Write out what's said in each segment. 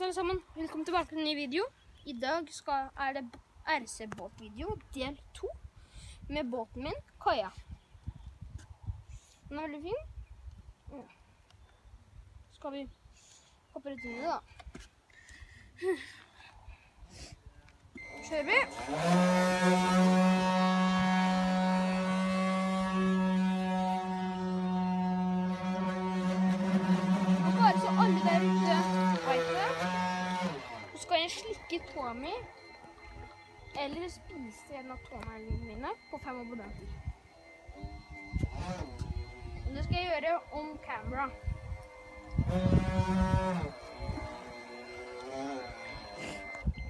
Hei alle sammen, velkommen tilbake til en ny video. I dag skal, er det RC-båtvideo, del 2, med båten min, Kaja. Den er veldig fin. Ja. Skal vi hoppe rett inn i det da? Kjører vi. Så på meg eller spise en av tåneglene mine på fem abonnenter. Det skal jeg gjøre om camera.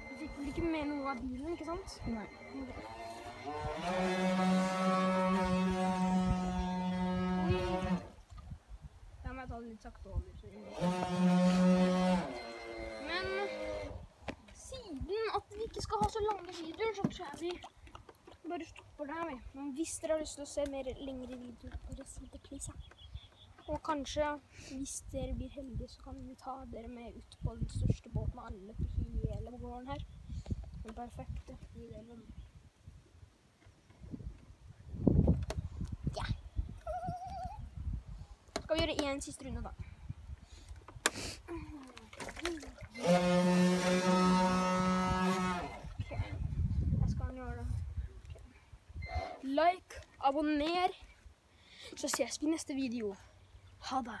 Du fikk vel ikke med noe av bilen, ikke sant? Nei. Da må jeg ta det litt sakte over. Ikke skal ha så lange videoer, så er vi bare stopper der. vi. Men hvis dere har lyst til å se mer lengre videoer, bare si det, please. Og kanskje, hvis dere blir heldige, så kan vi ta dere med ut på den største båten av alle på hele gården her. Den perfekte ideen. Ja. Skal vi gjøre én siste runde, da? Ok, Jeg skal gjøre det. Ok. Like, abonner, så ses vi neste video. Ha det.